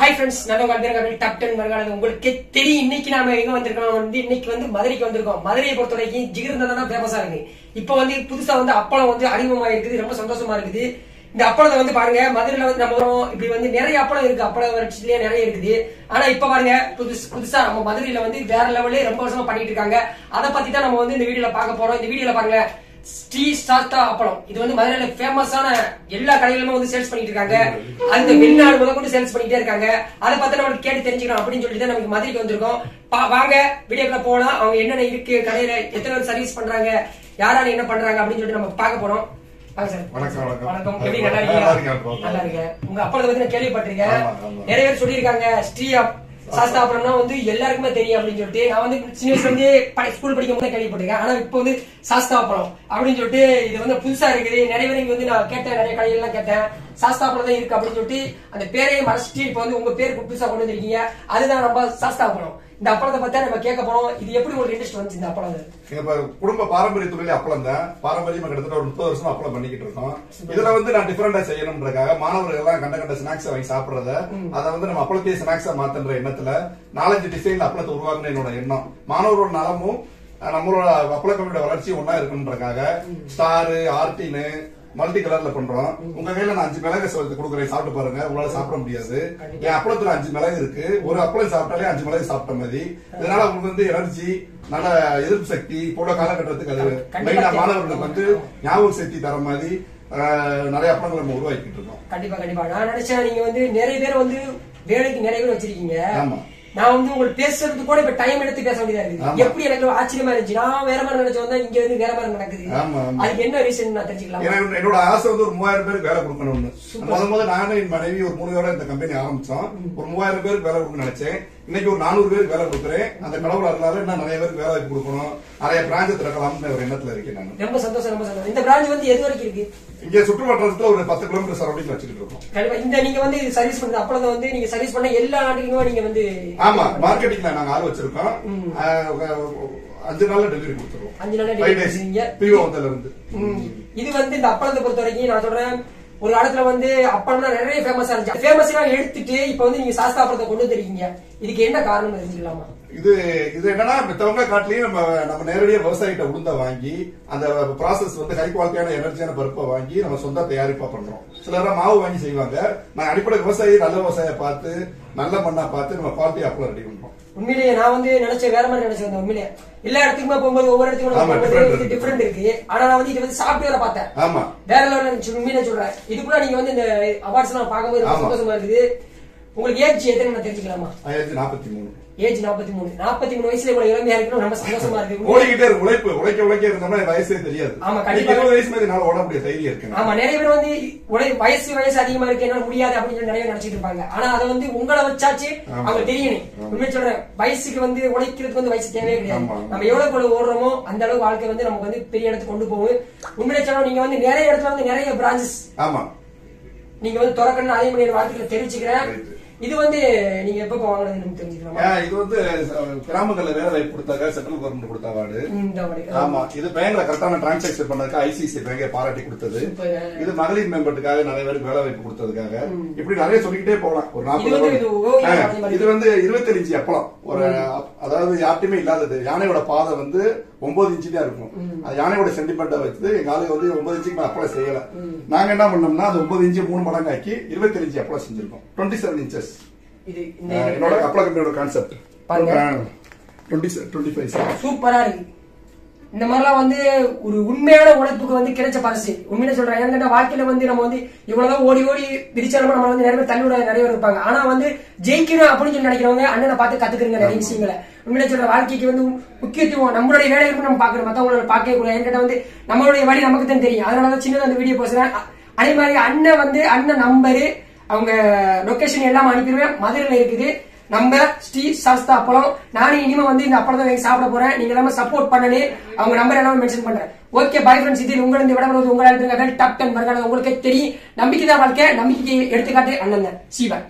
Hi friends நல்ல வந்திருக்காங்க top ten வருகாலம் உங்களுக்கு தெரியும் இன்னைக்கு நாம எங்க வந்திருக்கோம் வந்து இன்னைக்கு வந்து மதுரைக்கு வந்திருக்கோம். மதுரையை பொறுத்த வரைக்கும் ஜிகிருந்தா தான் ஃபேமஸா இருக்கு. இப்போ வந்து புதுசா வந்து அப்பளம் வந்து அறிமுகமா இருக்குது ரொம்ப சந்தோஷமா இருக்குது. இந்த அப்பளத்தை வந்து பாருங்க மதுரையில வந்து நம்ம வரும். இப்படி வந்து நிறைய அப்பளம் இருக்கு. அப்பளம் வரிசையிலேயே நிறைய இருக்குது. ஆனா இப்ப பாருங்க புதுசு புதுசா நம்ம மதுரையில வந்து வேற லெவல்லே ரொம்ப வருஷமா பண்ணிட்டு இருக்காங்க. அதை பத்தி தான் நம்ம வந்து இந்த வீடியோல பார்க்க போறோம். இந்த வீடியோல பாருங்க ஸ்ரீ சாஸ்தா அப்பளம். இது வந்து மதுரையில ஃபேமஸான எல்லா கடைகளுமே வந்து சேல்ஸ் பண்ணிட்டு இருக்காங்க. அந்த வெளிநாடு முதல் கொண்டு சேல்ஸ் பண்ணிட்டே இருக்காங்க. அதை பார்த்து நம்ம கேட்டு தெரிஞ்சுக்கலாம் அப்படின்னு சொல்லிட்டு தான் நமக்கு மதுரைக்கு வந்திருக்கோம். வாங்க வீடியோக்குள்ள போலாம். அவங்க என்னென்ன இருக்கு கடையில எத்தனை பேர் சர்வீஸ் பண்றாங்க யாரால என்ன பண்றாங்க அப்படின்னு சொல்லிட்டு நம்ம பார்க்க போறோம். வணக்கம், வணக்கம். வணக்கம். எப்படி நல்லா இருக்கேன், உங்க அப்பளத்தை பத்தி நான் கேள்விப்பட்டிருக்கேன். நிறைய பேர் சொல்லியிருக்காங்க ஸ்ரீ சாஸ்தாபுரம்னா சாஸ்தா அப்புறம்னா வந்து எல்லாருக்குமே தெரியும் அப்படின்னு சொல்லிட்டு நான் வந்து சின்ன வயசுல இருந்தே ஸ்கூல் படிக்கும் போது கேள்விப்பட்டிருக்கேன். ஆனா இப்போ வந்து சாஸ்தா அப்புறம் அப்படின்னு சொல்லிட்டு இது வந்து புதுசா இருக்குது. நிறைய பேர் வந்து நான் கேட்டேன் நிறைய கடைகள்லாம் கேட்டேன். சாஸ்தா அப்புறம் தான் இருக்கு அப்படின்னு சொல்லிட்டு அந்த பேரையே மறைச்சிட்டு இப்போ வந்து உங்க பேர் புதுசா கொண்டு வந்திருக்கீங்க. அதுதான் நம்ம சாஸ்தா அப்புறம் இந்த அப்பளத்தை பத்தி நம்ம கேட்க போறோம். இது எப்படி உங்களுக்கு இன்ட்ரெஸ்ட் வந்துச்சு இந்த அப்பளம்? இப்ப குடும்ப பாரம்பரிய தொழிலே அப்பளம் தான். பாரம்பரியமா கிட்டத்தட்ட ஒரு முப்பது வருஷமா அப்பளம் பண்ணிக்கிட்டு இருக்கோம். இதுல வந்து நான் டிஃபரெண்டா செய்யணும்ன்றக்காக மாணவர்கள் எல்லாம் கண்ட கண்ட ஸ்நாக்ஸ் வாங்கி சாப்பிடுறத அதை வந்து நம்ம அப்பளத்தையே ஸ்நாக்ஸா மாத்துன்ற எண்ணத்துல நாலஞ்சு டிசைன்ல அப்பளத்தை உருவாக்கணும் என்னோட எண்ணம். மாணவரோட நலமும் நம்மளோட அப்பள வளர்ச்சியும் ஒன்னா இருக்கணுன்றக்காக ஸ்டாரு ஆர்டின்னு மல்டி கலர்ல பண்றோம். உங்க கையில நான் அஞ்சு மிளகு கொடுக்குறேன். சாப்பிட்டு பாருங்க. உங்களால சாப்பிட முடியாது. என் அப்பளத்துல அஞ்சு மிளகு இருக்கு. ஒரு அப்பளம் சாப்பிட்டாலே அஞ்சு மிளகு சாப்பிட்ட மாதிரி. இதனால உங்களுக்கு வந்து எனர்ஜி நல்ல எதிர்ப்பு சக்தி போல காலகட்டத்துக்கு அது மெயினா. மாணவர்களுக்கு வந்து ஞாபக சக்தி தர மாதிரி நிறைய அப்பளங்களை நம்ம உருவாக்கிட்டு இருக்கோம். கண்டிப்பா கண்டிப்பா. நான் நினைச்சேன் நீங்க வந்து நிறைய பேர் வந்து வேலைக்கு நிறைய பேர் வச்சிருக்கீங்க. ஆமா. நான் வந்து உங்களுக்கு பேசுறதுக்கு கூட இப்ப டைம் எடுத்து பேச வேண்டியதா இருக்குது. ஆமா. எப்படி எனக்கு ஆச்சரியமா இருந்துச்சு? நான் வேற மாதிரி நினைச்சு வந்தா இங்க வந்து வேற மாதிரி நடக்குது. அதுக்கு என்ன ரீசன் நான் தெரிஞ்சுக்கலாம்? என்னோட ஆசை வந்து ஒரு மூவாயிரம் பேருக்கு வேலை கொடுக்கணும்னு. முத முத நானும் என் மனைவி ஒரு மூணு இந்த கம்பெனி ஆரம்பிச்சோம். ஒரு மூவாயிரம் பேருக்கு வேலை கொடுக்க நினைச்சேன். இன்னைக்கு ஒரு நானூறு பேருக்கு வேலை கொடுக்குறேன். அந்த கடவுள் அதனால இன்னும் நிறைய பேருக்கு வேலை வாய்ப்பு கொடுக்கணும். நிறைய பிராஞ்சு திறக்கலாம்னு ஒரு எண்ணத்துல இருக்கேன் நான். ரொம்ப சந்தோஷம் ரொம்ப சந்தோஷம். இந்த பிரான்ச் வந்து எது வரைக்கும் இருக்கு? இங்க சுற்று வட்டாரத்துல ஒரு பத்து கிலோமீட்டர் சரௌண்டிங் வச்சுக்கிட்டு இருக்கோம். கண்டிப்பா. இந்த நீங்க வந்து சர்வீஸ் பண்ற அப்பளம் வந்து நீங்க சர்வீஸ் பண்ண எல்லா நாட்டுக்குமே நீங்க வந்து ஆமா மார்க்கெட்டிங்ல நாங்க ஆள் வச்சிருக்கோம். அஞ்சு நாள்ல டெலிவரி கொடுத்துருவோம். அஞ்சு நாள்ல செய்வீங்க. பிஓ வந்ததுல இருந்து. இது வந்து இந்த அப்பளத்தை பொறுத்த வரைக்கும் நான் சொல்றேன் ஒரு காலத்துல வந்து அப்பளம்னா நிறைய ஃபேமஸா இருந்துச்சு. ஃபேமஸ் எடுத்துட்டு இப்ப வந்து நீங்க சாஸ்தா அப்பளத்தை கொண்டு வந்துருக்கீங்க இதுக்கு என்ன காரணம் தெரிஞ்சுக்கலாமா? இது இது என்னன்னா மித்தவங்க காட்டிலையும் நம்ம நம்ம நேரடியா விவசாயிகிட்ட உளுந்த வாங்கி அந்த ப்ராசஸ் வந்து ஹை குவாலிட்டியான எனர்ஜியான பருப்பை வாங்கி நம்ம சொந்த தயாரிப்பா பண்றோம். சிலர் மாவு வாங்கி செய்வாங்க. நான் அடிப்படை விவசாயி நல்ல விவசாயியை பார்த்து நல்ல மண்ணா பார்த்து நம்ம குவாலிட்டி அப்பளம் ரெடி பண்றோம். உண்மையிலேயே நான் வந்து நினைச்ச வேற மாதிரி நினைச்சு வந்தேன் உண்மையிலேயே எல்லா இடத்துக்குமே போகும்போது ஒவ்வொரு இடத்துக்கும். டிஃபரெண்ட் இருக்கு. ஆனா நான் வந்து இது வந்து சாப்பிட்டு வர பார்த்தேன். ஆமா. வேற லெவலில் உண்மையிலே சொல்றேன். இதுக்குள்ள நீங்க வந்து இந்த அவார்ட்ஸ் எல்லாம் பார்க்கும்போது. சந்தோஷமா இருக்குது. உங்களுக்கு ஏஜ் எத்தனை நான் தெரிஞ்சுக்கலாமா? ஆயிரத்தி நாற்பத்தி மூணு. ஏஜ் நாற்பத்தி மூணு. நாற்பத்தி மூணு வயசுல இவ்வளவு இளமையா இருக்கணும். ரொம்ப சந்தோஷமா இருக்கு. ஓடிக்கிட்டே இருக்கு. உழைப்பு உழைக்க உழைக்க இருந்தோம்னா வயசே தெரியாது. ஆமா, கண்டிப்பா. இருபது வயசு மாதிரி என்னால ஓட முடிய தைரியம் இருக்கு ஆமா நிறைய பேர் வந்து உடை வயசு வயசு அதிகமா இருக்கு. என்னால முடியாது அப்படின்னு சொல்லி நிறைய நினைச்சிட்டு இருப்பாங்க. ஆனா அதை வந்து உங்களை வச்சாச்சு. அவங்க தெரியணும். உண்மை சொல்றேன். வயசுக்கு வந்து உழைக்கிறதுக்கு வந்து வயசு தேவையே கிடையாது. நம்ம எவ்வளவு கூட ஓடுறோமோ அந்த அளவு வாழ்க்கை வந்து நமக்கு வந்து பெரிய இடத்துக்கு கொண்டு போகும். உண்மையிலே சொல்றோம் நீங்க வந்து நிறைய இடத்துல வந்து நிறைய பிரான்சஸ் ஆமா. நீங்க வந்து திறக்கணும்னு அதே மாதிரி வாழ்க்கையில தெரிவிச்சுக்கிறேன். Right. இது வந்து நீங்க எப்ப வாங்கினது தெரிஞ்சுக்கலாமா இது வந்து கிராமங்கள்ல வேலை வாய்ப்பு கொடுத்தாங்க சென்ட்ரல் கவர்மெண்ட் கொடுத்த அவார்டு வாடி. ஆமா இது பேங்க்ல கரெக்டான டிரான்சாக்சன் பண்ணதுக்கு ஐசிசி பேங்க பாராட்டி கொடுத்தது. இது மகளிர் மேம்பட்டுக்காக நிறைய பேருக்கு வேலை வாய்ப்பு கொடுத்ததுக்காக. இப்படி நிறைய சொல்லிக்கிட்டே போகலாம். ஒரு நாற்பது. இது வந்து இருபத்தி இன்ச்சு அப்பளம். ஒரு அதாவது யார்ட்டுமே இல்லாதது. யானையோட பாதை வந்து ஒன்பது இன்ச்சு தான் இருக்கும். அது யானையோட சென்டிமெண்ட்டை வச்சு எங்க ஆளுங்க வந்து ஒன்பது இன்ச்சுக்கு அப்பளம் செய்யல. நாங்க என்ன பண்ணோம்னா அது ஒன்பது இன்ச்சு மூணு மடங்கு ஆக்கி இருபத்தி இன்ச்சு அப்பளம் செஞ்சிருக்கோம். டுவெண்ட்டி செவன் இன்ச்சஸ் இது என்னோட அப்பள கான்செப்ட் சூப்பரா இருக்கு. இந்த மாதிரிலாம் வந்து ஒரு உண்மையான உழைப்புக்கு வந்து கிடைச்ச பரிசு உண்மையில சொல்றேன். ஏன்னு வாழ்க்கையில வந்து நம்ம வந்து இவ்வளவுதான் ஓடி ஓடி விரிச்சாலும் நம்ம வந்து நிறைய பேர் தள்ளிவிட நிறைய பேர் இருப்பாங்க. ஆனா வந்து ஜெயிக்கணும் அப்படின்னு சொல்லி நினைக்கிறவங்க அண்ணனை பார்த்து கத்துக்கிறீங்க நிறைய விஷயங்களை. உண்மையில சொல்ற வாழ்க்கைக்கு வந்து முக்கியத்துவம் நம்மளுடைய வேலைகளுக்கு நம்ம பாக்கணும் மத்தவங்களோட பார்க்கவே கூடாது. ஏன்னு வந்து நம்மளுடைய வழி நமக்கு தான் தெரியும். அதனாலதான் சின்னதா அந்த வீடியோ போசுறேன் அதே மாதிரி அண்ணன் வந்து அண்ணன் நம்பரு அவங்க லொகேஷன் எல்லாம் அனுப்பிடுவேன். மதுரையில் இருக்குது. நம்ம ஸ்ரீ சாஸ்தா அப்பளம். நானும் இனிமே வந்து இந்த அப்பளத்தை வாங்கி சாப்பிட போறேன். நீங்க எல்லாமே சப்போர்ட் பண்ணனே. அவங்க நம்பர் எல்லாமே மென்ஷன் பண்றேன். ஓகே பை ஃப்ரெண்ட்ஸ் இதில் உங்களிருந்து விடப்படுவது உங்களால் டாப் டென் வருகிறது உங்களுக்கே தெரியும். நம்பிக்கை தான் வாழ்க்கை. நம்பிக்கை எடுத்துக்காட்டு அண்ணன் தான். சீவன்.